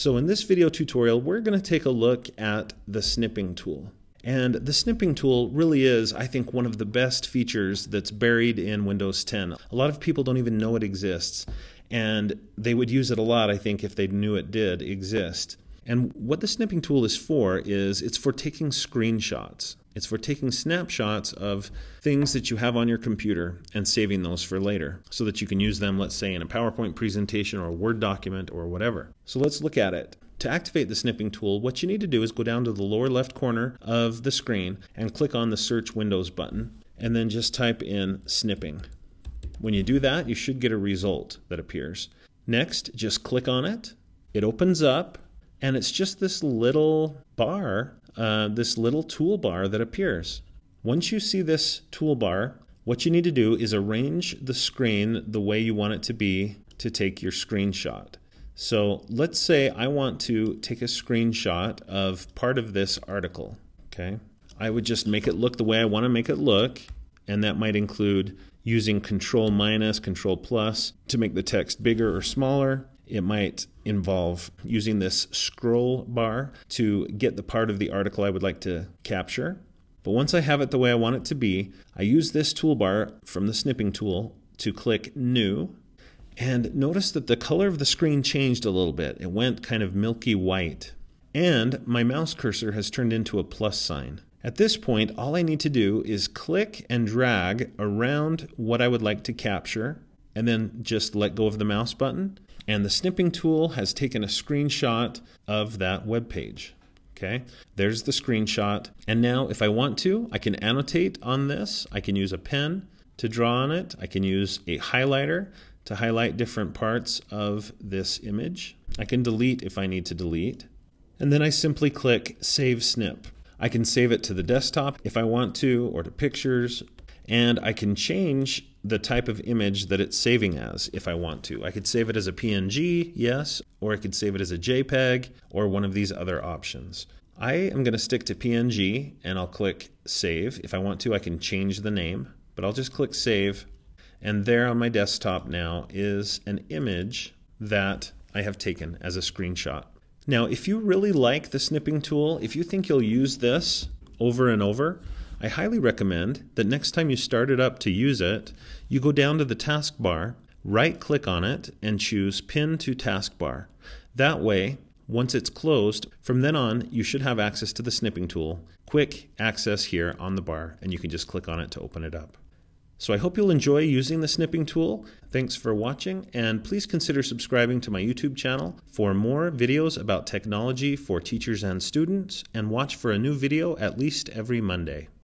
So in this video tutorial, we're going to take a look at the snipping tool. And the snipping tool really is, I think, one of the best features that's buried in Windows 10. A lot of people don't even know it exists, and they would use it a lot, I think, if they knew it did exist. And what the snipping tool is for is it's for taking screenshots. It's for taking snapshots of things that you have on your computer and saving those for later so that you can use them, let's say, in a PowerPoint presentation or a Word document or whatever. So let's look at it. To activate the snipping tool, what you need to do is go down to the lower left corner of the screen and click on the Search Windows button and then just type in snipping. When you do that, you should get a result that appears. Next, just click on it. It opens up and it's just this little bar, uh, this little toolbar that appears. Once you see this toolbar, what you need to do is arrange the screen the way you want it to be to take your screenshot. So let's say I want to take a screenshot of part of this article. Okay, I would just make it look the way I want to make it look, and that might include using Control minus, Control plus to make the text bigger or smaller. It might involve using this scroll bar to get the part of the article I would like to capture. But once I have it the way I want it to be, I use this toolbar from the snipping tool to click New. And notice that the color of the screen changed a little bit. It went kind of milky white. And my mouse cursor has turned into a plus sign. At this point, all I need to do is click and drag around what I would like to capture, and then just let go of the mouse button and the snipping tool has taken a screenshot of that web page. Okay, there's the screenshot. And now if I want to, I can annotate on this. I can use a pen to draw on it. I can use a highlighter to highlight different parts of this image. I can delete if I need to delete. And then I simply click Save Snip. I can save it to the desktop if I want to, or to pictures, and I can change the type of image that it's saving as if I want to. I could save it as a PNG, yes, or I could save it as a JPEG or one of these other options. I am going to stick to PNG and I'll click Save. If I want to, I can change the name, but I'll just click Save. And there on my desktop now is an image that I have taken as a screenshot. Now, if you really like the snipping tool, if you think you'll use this over and over, I highly recommend that next time you start it up to use it, you go down to the taskbar, right click on it, and choose Pin to Taskbar. That way, once it's closed, from then on, you should have access to the snipping tool. Quick access here on the bar, and you can just click on it to open it up. So I hope you'll enjoy using the snipping tool. Thanks for watching, and please consider subscribing to my YouTube channel for more videos about technology for teachers and students, and watch for a new video at least every Monday.